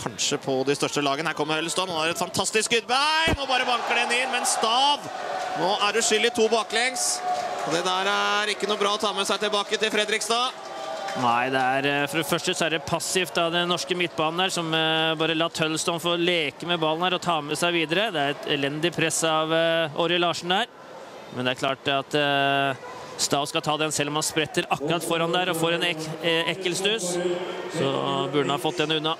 kanskje på de største lagene. Her kommer Høllestad. Han har et fantastisk skuddbein og bare banker den inn. Men Stav, nå er uskyldig skyld i to baklengs. Og det der er ikke noe bra å ta med seg tilbake til Fredrikstad. Nei, det er, eh, for det første så er det passivt av den norske midtbanen der, som eh, bare lar Tøllestad få leke med ballen her og ta med seg videre. Det er et elendig press av eh, uh, Åri Larsen der. Men det er klart at uh, Stav skal ta den selv om han spretter akkurat foran der og får en ek ekkel stus. Så burde han ha fått den unna.